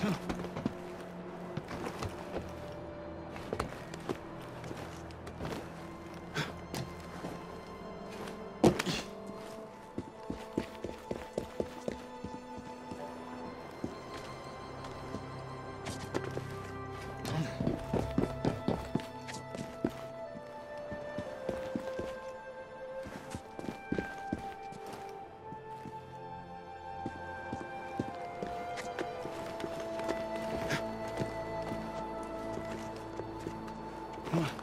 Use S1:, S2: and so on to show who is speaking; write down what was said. S1: Huh. Come on.